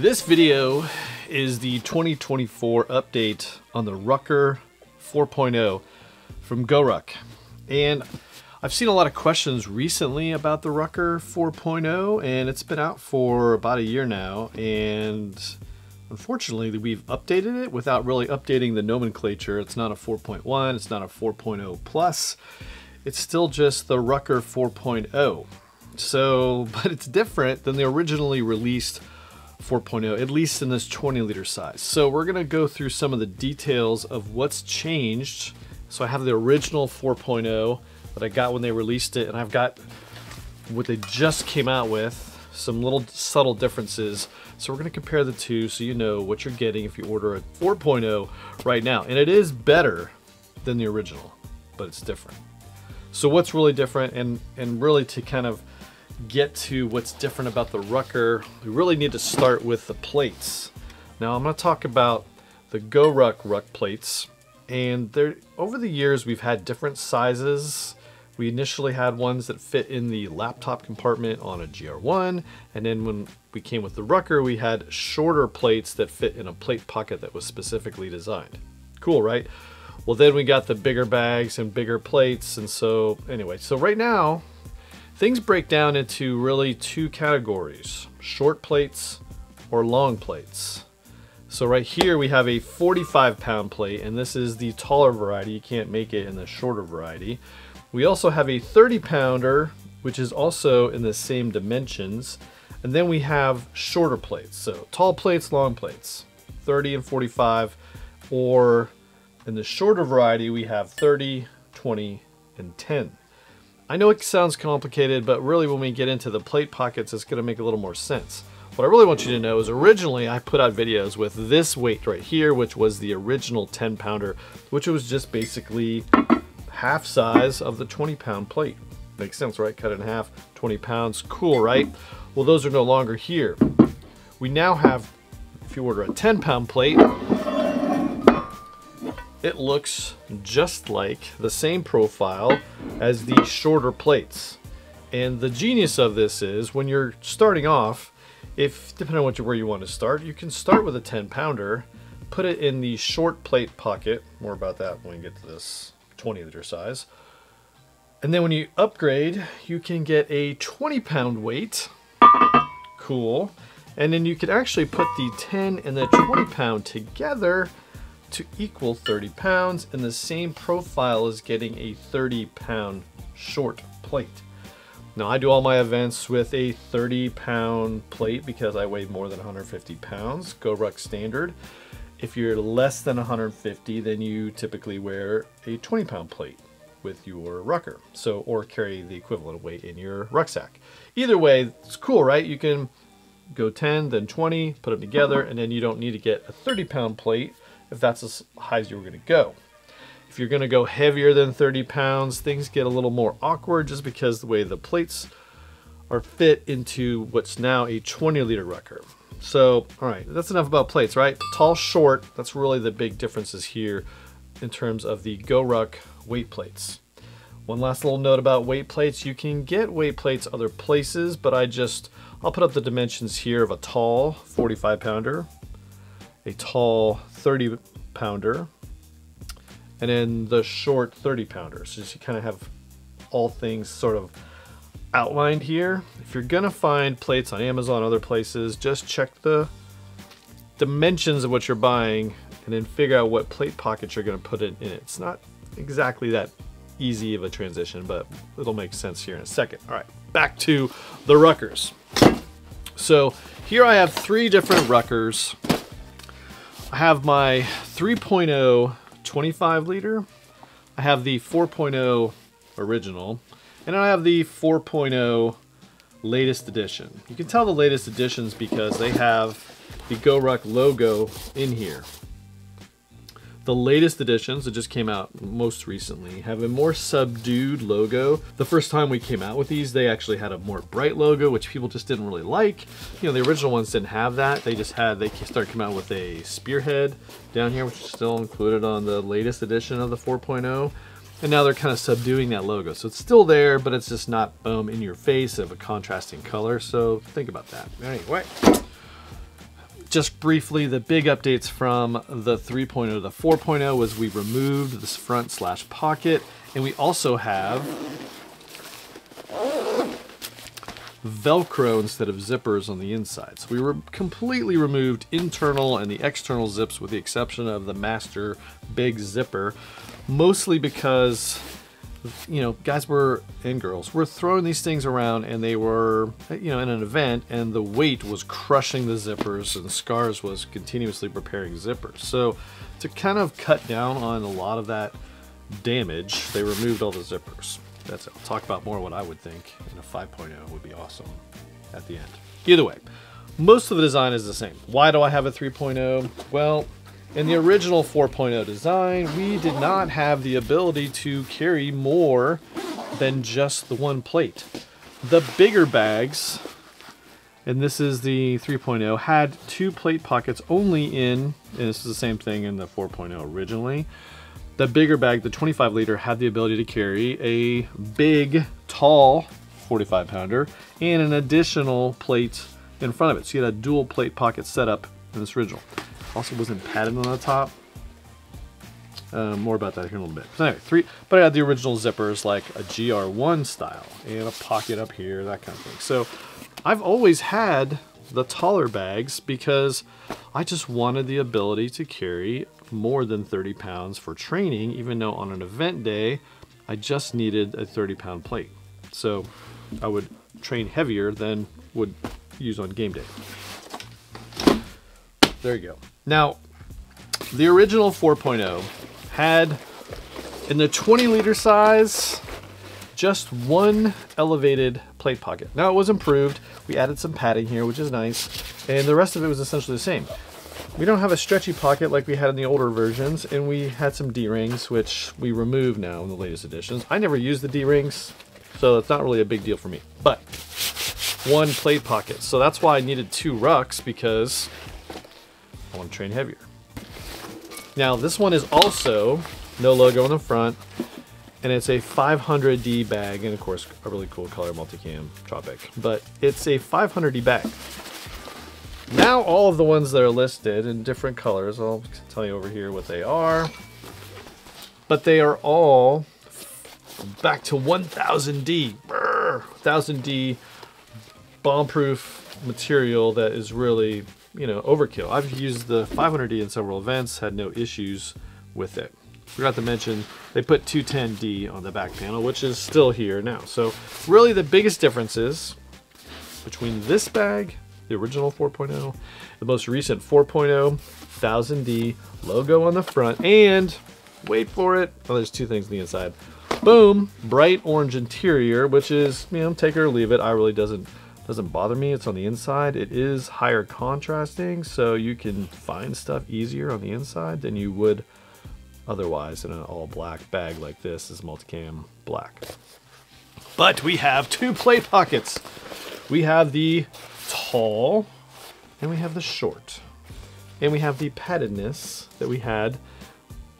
This video is the 2024 update on the Rucker 4.0 from GoRuck. And I've seen a lot of questions recently about the Rucker 4.0 and it's been out for about a year now and unfortunately we've updated it without really updating the nomenclature. It's not a 4.1, it's not a 4.0 plus. It's still just the Rucker 4.0. So, but it's different than the originally released 4.0, at least in this 20 liter size. So we're gonna go through some of the details of what's changed. So I have the original 4.0 that I got when they released it, and I've got what they just came out with, some little subtle differences. So we're gonna compare the two so you know what you're getting if you order a 4.0 right now. And it is better than the original, but it's different. So what's really different and, and really to kind of get to what's different about the Rucker, we really need to start with the plates. Now I'm going to talk about the GoRuck Ruck plates. And over the years, we've had different sizes. We initially had ones that fit in the laptop compartment on a GR1. And then when we came with the Rucker, we had shorter plates that fit in a plate pocket that was specifically designed. Cool, right? Well, then we got the bigger bags and bigger plates. And so anyway, so right now Things break down into really two categories, short plates or long plates. So right here we have a 45 pound plate and this is the taller variety. You can't make it in the shorter variety. We also have a 30 pounder which is also in the same dimensions. And then we have shorter plates. So tall plates, long plates, 30 and 45 or in the shorter variety we have 30, 20, and 10. I know it sounds complicated, but really when we get into the plate pockets, it's gonna make a little more sense. What I really want you to know is originally I put out videos with this weight right here, which was the original 10 pounder, which was just basically half size of the 20 pound plate. Makes sense, right? Cut in half, 20 pounds, cool, right? Well, those are no longer here. We now have, if you order a 10 pound plate, it looks just like the same profile as the shorter plates. And the genius of this is when you're starting off, if depending on you, where you want to start, you can start with a 10 pounder, put it in the short plate pocket, more about that when we get to this 20 liter size. And then when you upgrade, you can get a 20 pound weight, cool. And then you can actually put the 10 and the 20 pound together to equal 30 pounds and the same profile as getting a 30 pound short plate. Now I do all my events with a 30 pound plate because I weigh more than 150 pounds, GoRuck standard. If you're less than 150, then you typically wear a 20 pound plate with your rucker. So, or carry the equivalent weight in your rucksack. Either way, it's cool, right? You can go 10, then 20, put them together, and then you don't need to get a 30 pound plate if that's as high as you were gonna go. If you're gonna go heavier than 30 pounds, things get a little more awkward just because the way the plates are fit into what's now a 20 liter rucker. So, all right, that's enough about plates, right? Tall, short, that's really the big differences here in terms of the GoRuck weight plates. One last little note about weight plates. You can get weight plates other places, but I just, I'll put up the dimensions here of a tall 45 pounder, a tall 30 pounder, and then the short 30 pounder. So you kind of have all things sort of outlined here. If you're gonna find plates on Amazon, other places, just check the dimensions of what you're buying and then figure out what plate pockets you're gonna put it in. It's not exactly that easy of a transition, but it'll make sense here in a second. All right, back to the Ruckers. So here I have three different Ruckers. I have my 3.0 25 liter. I have the 4.0 original. And I have the 4.0 latest edition. You can tell the latest editions because they have the GoRuck logo in here. The latest editions that just came out most recently have a more subdued logo. The first time we came out with these, they actually had a more bright logo, which people just didn't really like. You know, the original ones didn't have that. They just had, they started coming out with a spearhead down here, which is still included on the latest edition of the 4.0. And now they're kind of subduing that logo. So it's still there, but it's just not boom in your face of a contrasting color. So think about that. Anyway, just briefly, the big updates from the 3.0 to the 4.0 was we removed this front slash pocket, and we also have Velcro instead of zippers on the inside. So we were completely removed internal and the external zips with the exception of the master big zipper, mostly because you know, guys were and girls were throwing these things around and they were, you know, in an event and the weight was crushing the zippers and Scars was continuously preparing zippers. So to kind of cut down on a lot of that damage, they removed all the zippers. That's it. I'll talk about more what I would think in a 5.0 would be awesome at the end. Either way, most of the design is the same. Why do I have a 3.0? Well, in the original 4.0 design, we did not have the ability to carry more than just the one plate. The bigger bags, and this is the 3.0, had two plate pockets only in, and this is the same thing in the 4.0 originally. The bigger bag, the 25 liter, had the ability to carry a big, tall 45 pounder and an additional plate in front of it. So you had a dual plate pocket setup in this original. Also wasn't padded on the top. Uh, more about that here in a little bit. So anyway, three, but I had the original zippers like a GR1 style and a pocket up here, that kind of thing. So I've always had the taller bags because I just wanted the ability to carry more than 30 pounds for training, even though on an event day, I just needed a 30 pound plate. So I would train heavier than would use on game day. There you go. Now, the original 4.0 had, in the 20 liter size, just one elevated plate pocket. Now it was improved. We added some padding here, which is nice. And the rest of it was essentially the same. We don't have a stretchy pocket like we had in the older versions, and we had some D-rings, which we removed now in the latest editions. I never used the D-rings, so it's not really a big deal for me. But one plate pocket. So that's why I needed two rucks, because I want to train heavier. Now this one is also no logo on the front and it's a 500D bag and of course a really cool color multicam Tropic but it's a 500D bag now all of the ones that are listed in different colors I'll tell you over here what they are but they are all back to 1000D 1000D bomb-proof material that is really you know, overkill. I've used the 500D in several events, had no issues with it. Forgot to mention, they put 210D on the back panel, which is still here now. So really the biggest differences between this bag, the original 4.0, the most recent 4.0, 1000D, logo on the front, and wait for it, oh, there's two things on the inside. Boom, bright orange interior, which is, you know, take it or leave it. I really doesn't doesn't bother me. It's on the inside. It is higher contrasting, so you can find stuff easier on the inside than you would otherwise in an all black bag like this is multicam black. But we have two plate pockets. We have the tall and we have the short. And we have the paddedness that we had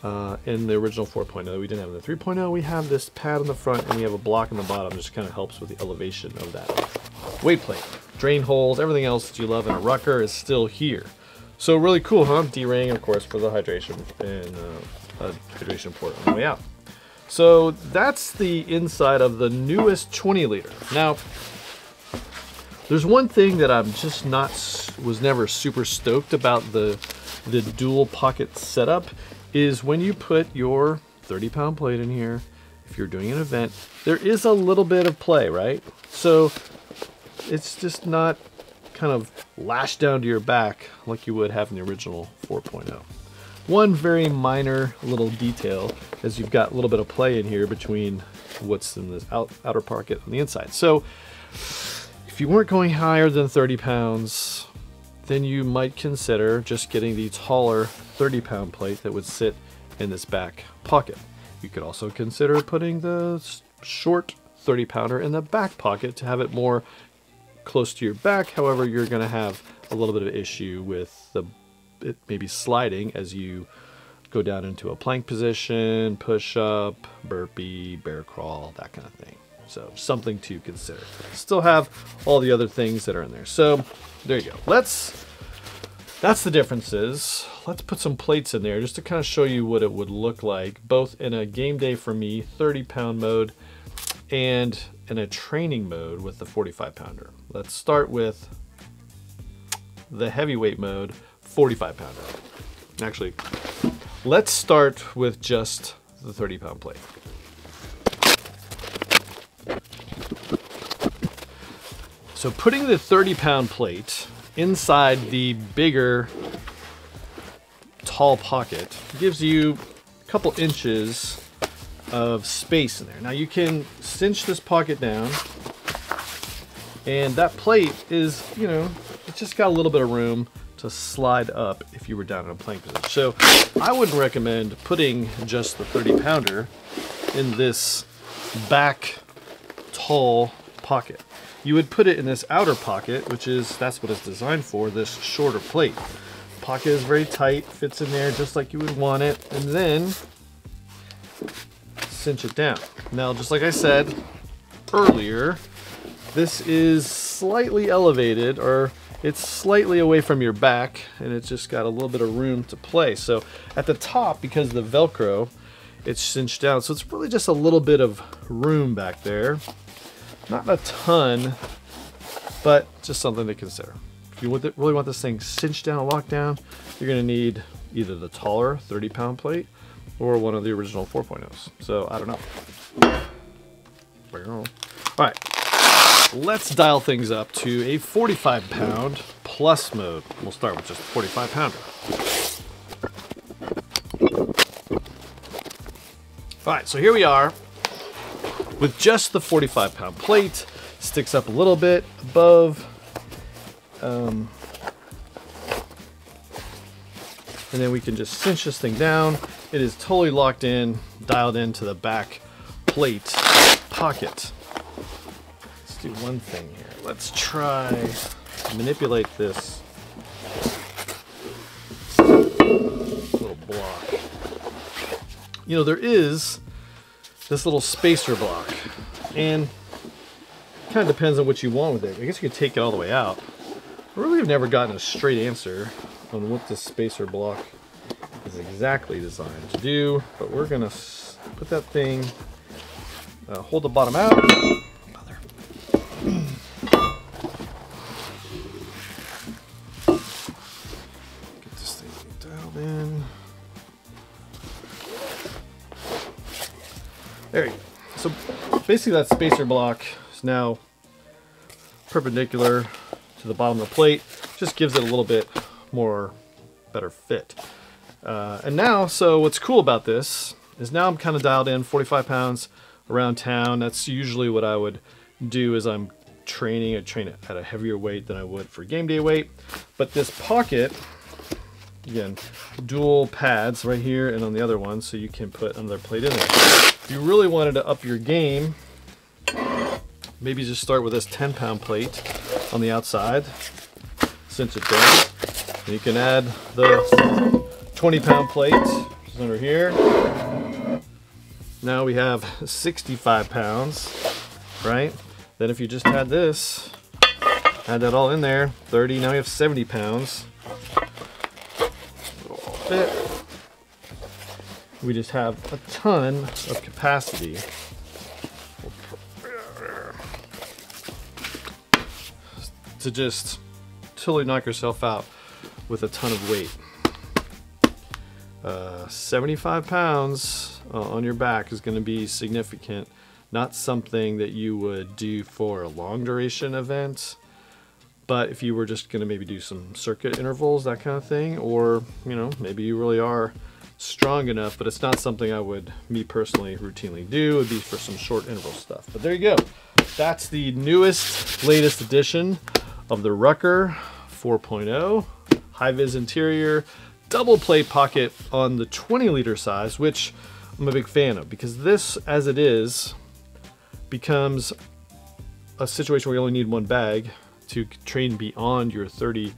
uh, in the original 4.0 we didn't have in the 3.0 we have this pad on the front and we have a block on the bottom just kind of helps with the elevation of that weight plate drain holes everything else that you love in a rucker is still here. So really cool huh? D-ring of course for the hydration and uh, hydration port on the way out. So that's the inside of the newest 20 liter. Now there's one thing that I'm just not was never super stoked about the the dual pocket setup is when you put your 30 pound plate in here, if you're doing an event, there is a little bit of play, right? So it's just not kind of lashed down to your back like you would have in the original 4.0. One very minor little detail is you've got a little bit of play in here between what's in this out, outer pocket on the inside. So if you weren't going higher than 30 pounds, then you might consider just getting the taller 30 pound plate that would sit in this back pocket. You could also consider putting the short 30 pounder in the back pocket to have it more close to your back. However, you're going to have a little bit of issue with the it maybe sliding as you go down into a plank position, push up, burpee, bear crawl, that kind of thing. So something to consider. Still have all the other things that are in there. So there you go. Let's that's the differences. Let's put some plates in there just to kind of show you what it would look like, both in a game day for me, 30 pound mode, and in a training mode with the 45 pounder. Let's start with the heavyweight mode, 45 pounder. Actually, let's start with just the 30 pound plate. So putting the 30 pound plate inside the bigger tall pocket gives you a couple inches of space in there. Now you can cinch this pocket down and that plate is, you know, it's just got a little bit of room to slide up if you were down in a plank position. So I wouldn't recommend putting just the 30 pounder in this back tall pocket. You would put it in this outer pocket, which is, that's what it's designed for, this shorter plate. Pocket is very tight, fits in there just like you would want it, and then cinch it down. Now, just like I said earlier, this is slightly elevated, or it's slightly away from your back, and it's just got a little bit of room to play. So at the top, because the Velcro, it's cinched down, so it's really just a little bit of room back there. Not a ton, but just something to consider. If you really want this thing cinched down and locked down, you're gonna need either the taller 30 pound plate or one of the original 4.0s. So I don't know. All right, let's dial things up to a 45 pound plus mode. We'll start with just 45 pounder. All right, so here we are with just the 45 pound plate. Sticks up a little bit above. Um, and then we can just cinch this thing down. It is totally locked in, dialed into the back plate pocket. Let's do one thing here. Let's try manipulate this little block. You know, there is this little spacer block. And kind of depends on what you want with it. I guess you could take it all the way out. I really have never gotten a straight answer on what this spacer block exactly designed to do, but we're gonna put that thing, uh, hold the bottom out. Get this thing dialed in. There you go. So basically that spacer block is now perpendicular to the bottom of the plate. Just gives it a little bit more better fit. Uh, and now, so what's cool about this is now I'm kind of dialed in 45 pounds around town. That's usually what I would do as I'm training. I train at a heavier weight than I would for game day weight. But this pocket, again, dual pads right here and on the other one, so you can put another plate in there If you really wanted to up your game, maybe just start with this 10 pound plate on the outside, cinch it down. And you can add the 20 pound plate under here. Now we have 65 pounds, right? Then if you just had this, add that all in there, 30, now we have 70 pounds. We just have a ton of capacity. To just totally knock yourself out with a ton of weight. Uh, 75 pounds uh, on your back is going to be significant. Not something that you would do for a long duration event, but if you were just going to maybe do some circuit intervals, that kind of thing, or, you know, maybe you really are strong enough, but it's not something I would, me personally, routinely do. It would be for some short interval stuff. But there you go. That's the newest, latest edition of the Rucker 4.0. High-vis interior, double plate pocket on the 20 liter size, which I'm a big fan of because this, as it is, becomes a situation where you only need one bag to train beyond your 30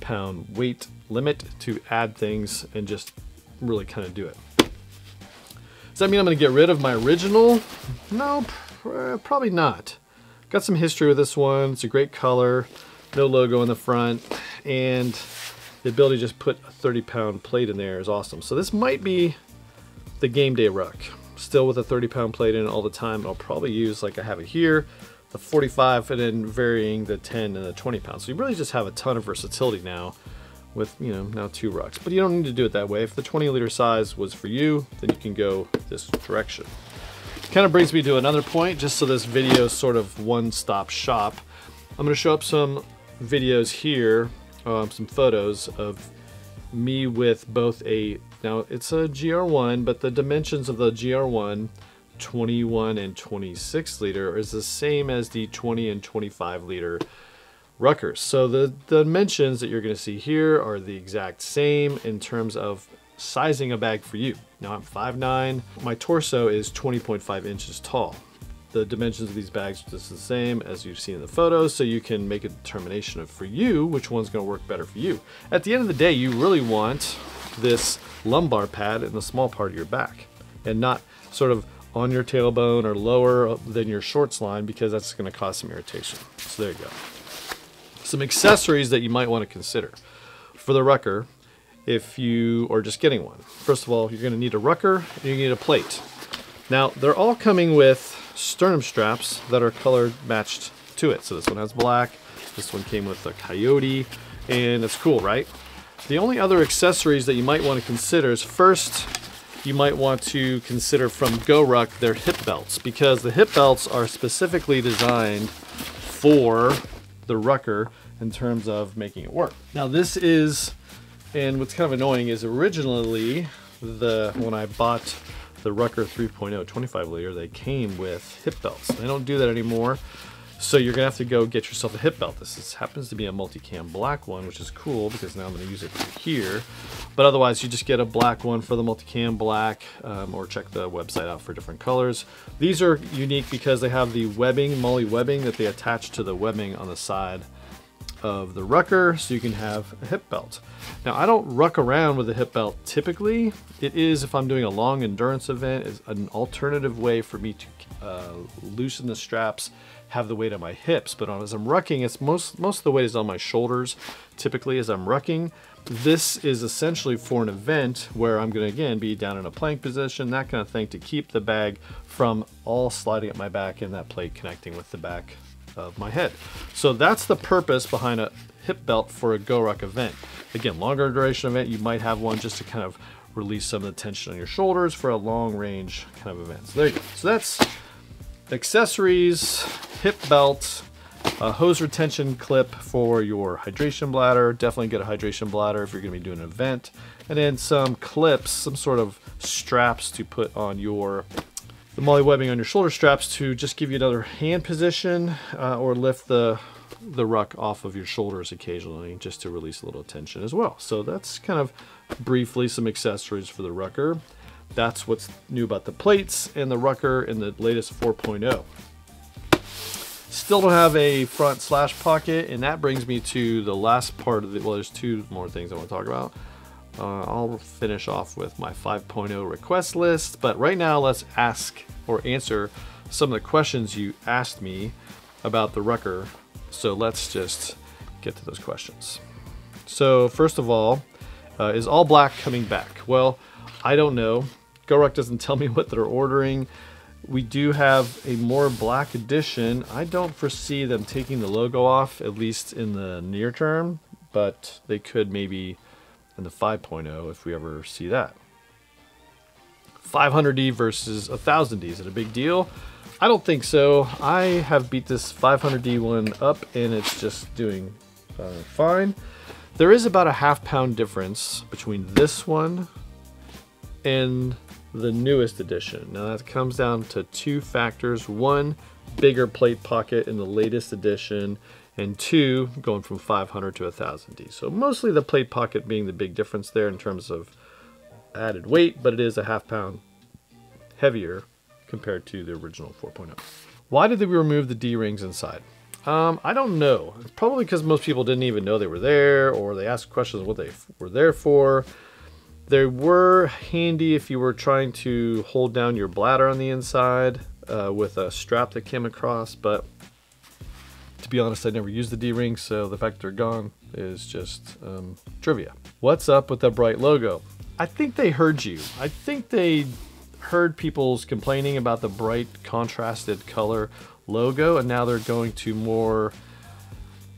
pound weight limit to add things and just really kind of do it. Does that mean I'm to get rid of my original? No, pr eh, probably not. Got some history with this one. It's a great color. No logo in the front. And the ability to just put a 30 pound plate in there is awesome. So this might be the game day ruck. Still with a 30 pound plate in all the time. I'll probably use like I have it here, the 45 and then varying the 10 and the 20 pounds. So you really just have a ton of versatility now with, you know, now two rucks. But you don't need to do it that way. If the 20 liter size was for you, then you can go this direction. Kind of brings me to another point, just so this video is sort of one-stop shop. I'm gonna show up some videos here, um, some photos of me with both a, now it's a GR1, but the dimensions of the GR1 21 and 26 liter is the same as the 20 and 25 liter Ruckers. So the, the dimensions that you're going to see here are the exact same in terms of sizing a bag for you. Now I'm 5'9", my torso is 20.5 inches tall. The dimensions of these bags are just the same as you've seen in the photos, so you can make a determination of for you, which one's gonna work better for you. At the end of the day, you really want this lumbar pad in the small part of your back and not sort of on your tailbone or lower than your shorts line because that's going to cause some irritation. So there you go. Some accessories that you might want to consider for the rucker if you are just getting one. First of all, you're going to need a rucker and you need a plate. Now, they're all coming with sternum straps that are colored matched to it. So this one has black, this one came with a coyote, and it's cool, right? The only other accessories that you might want to consider is first, you might want to consider from GoRuck their hip belts because the hip belts are specifically designed for the rucker in terms of making it work. Now this is, and what's kind of annoying is originally the when I bought the Rucker 3.0 25 liter, they came with hip belts. They don't do that anymore. So you're gonna have to go get yourself a hip belt. This is, happens to be a multicam black one, which is cool because now I'm gonna use it here. But otherwise, you just get a black one for the multicam black, um, or check the website out for different colors. These are unique because they have the webbing, MOLLE webbing that they attach to the webbing on the side of the rucker so you can have a hip belt. Now I don't ruck around with a hip belt typically. It is if I'm doing a long endurance event is an alternative way for me to uh, loosen the straps, have the weight on my hips. But as I'm rucking, it's most, most of the weight is on my shoulders typically as I'm rucking. This is essentially for an event where I'm gonna again be down in a plank position, that kind of thing to keep the bag from all sliding up my back and that plate connecting with the back of my head. So that's the purpose behind a hip belt for a GoRuck event. Again, longer duration event, you might have one just to kind of release some of the tension on your shoulders for a long range kind of event. So there you go. So that's accessories, hip belt, a hose retention clip for your hydration bladder. Definitely get a hydration bladder if you're gonna be doing an event. And then some clips, some sort of straps to put on your the MOLLE webbing on your shoulder straps to just give you another hand position uh, or lift the the ruck off of your shoulders occasionally just to release a little tension as well. So that's kind of briefly some accessories for the rucker. That's what's new about the plates and the rucker in the latest 4.0. Still don't have a front slash pocket and that brings me to the last part of the, well there's two more things I want to talk about. Uh, I'll finish off with my 5.0 request list, but right now let's ask or answer some of the questions you asked me about the Rucker. So let's just get to those questions. So first of all, uh, is all black coming back? Well, I don't know. GoRuck doesn't tell me what they're ordering. We do have a more black edition. I don't foresee them taking the logo off, at least in the near term, but they could maybe and the 5.0 if we ever see that. 500D versus 1000D, is it a big deal? I don't think so. I have beat this 500D one up and it's just doing uh, fine. There is about a half pound difference between this one and the newest edition. Now that comes down to two factors. One, bigger plate pocket in the latest edition and two going from 500 to 1000D. So mostly the plate pocket being the big difference there in terms of added weight, but it is a half pound heavier compared to the original 4.0. Why did we remove the D-rings inside? Um, I don't know. It's probably because most people didn't even know they were there or they asked questions what they were there for. They were handy if you were trying to hold down your bladder on the inside uh, with a strap that came across, but be honest, I never used the D-ring, so the fact they're gone is just um, trivia. What's up with the bright logo? I think they heard you. I think they heard people's complaining about the bright contrasted color logo and now they're going to more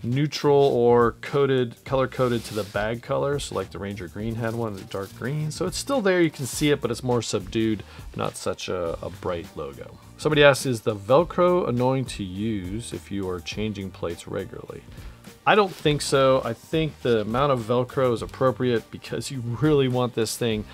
neutral or coded color coded to the bag color so like the ranger green had one the dark green so it's still there you can see it but it's more subdued not such a, a bright logo somebody asks is the velcro annoying to use if you are changing plates regularly I don't think so. I think the amount of Velcro is appropriate because you really want this thing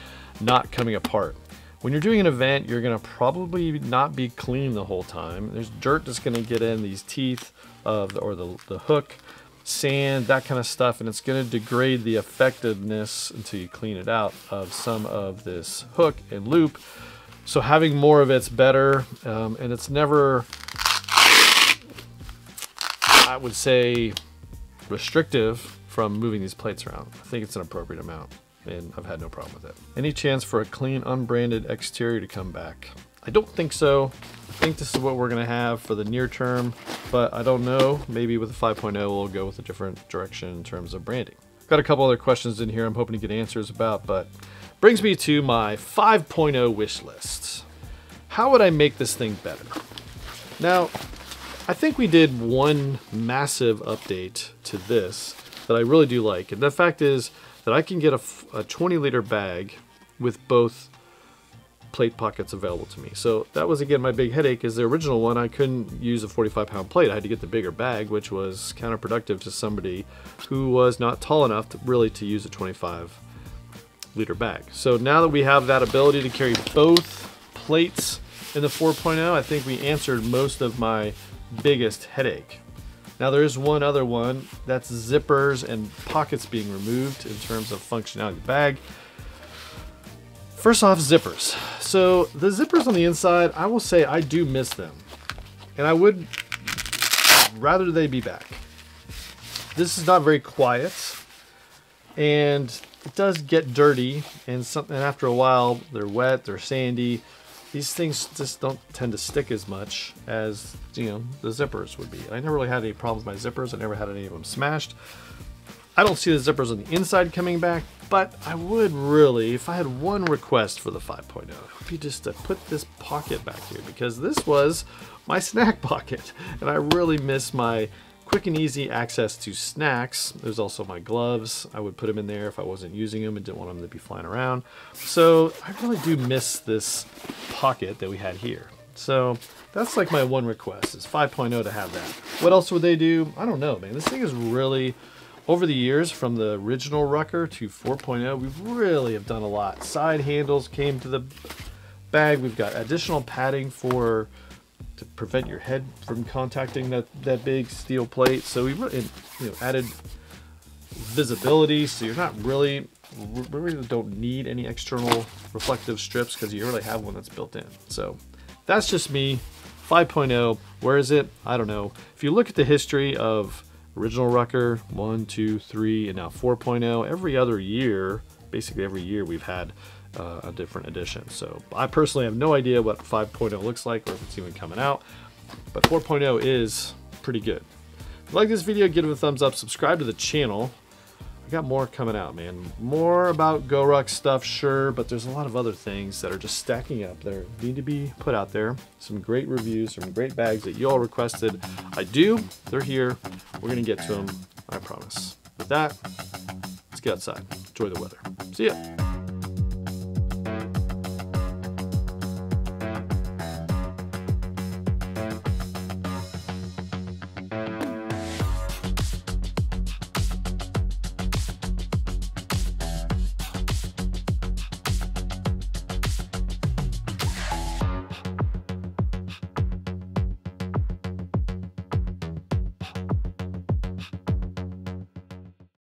not coming apart. When you're doing an event, you're gonna probably not be clean the whole time. There's dirt that's gonna get in these teeth of or the, the hook, sand, that kind of stuff, and it's gonna degrade the effectiveness until you clean it out of some of this hook and loop. So having more of it's better, um, and it's never, I would say, restrictive from moving these plates around. I think it's an appropriate amount and I've had no problem with it. Any chance for a clean, unbranded exterior to come back? I don't think so. I think this is what we're gonna have for the near term, but I don't know. Maybe with the 5.0, we'll go with a different direction in terms of branding. Got a couple other questions in here I'm hoping to get answers about, but brings me to my 5.0 wish list. How would I make this thing better? Now, I think we did one massive update to this that I really do like. And the fact is, that I can get a, a 20 liter bag with both plate pockets available to me. So that was again my big headache is the original one I couldn't use a 45 pound plate. I had to get the bigger bag which was counterproductive to somebody who was not tall enough to really to use a 25 liter bag. So now that we have that ability to carry both plates in the 4.0 I think we answered most of my biggest headache. Now there is one other one, that's zippers and pockets being removed in terms of functionality of the bag. First off, zippers. So the zippers on the inside, I will say I do miss them. And I would rather they be back. This is not very quiet. And it does get dirty and something after a while they're wet, they're sandy, these things just don't tend to stick as much as you know the zippers would be. I never really had any problems with my zippers. I never had any of them smashed. I don't see the zippers on the inside coming back, but I would really, if I had one request for the 5.0, it would be just to put this pocket back here because this was my snack pocket, and I really miss my quick and easy access to snacks. There's also my gloves. I would put them in there if I wasn't using them and didn't want them to be flying around. So I really do miss this pocket that we had here. So that's like my one request is 5.0 to have that. What else would they do? I don't know, man. This thing is really, over the years from the original Rucker to 4.0, we really have done a lot. Side handles came to the bag. We've got additional padding for to prevent your head from contacting that, that big steel plate. So we really, you know, added visibility, so you're not really, really don't need any external reflective strips because you already have one that's built in. So that's just me. 5.0, where is it? I don't know. If you look at the history of original Rucker, 1, 2, 3, and now 4.0, every other year, basically every year we've had uh, a different edition. So I personally have no idea what 5.0 looks like or if it's even coming out, but 4.0 is pretty good. If you like this video, give it a thumbs up, subscribe to the channel. I got more coming out, man. More about GoRuck stuff, sure, but there's a lot of other things that are just stacking up there, need to be put out there. Some great reviews, some great bags that you all requested. I do, they're here. We're gonna get to them, I promise. With that, let's get outside, enjoy the weather. See ya.